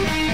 Bye.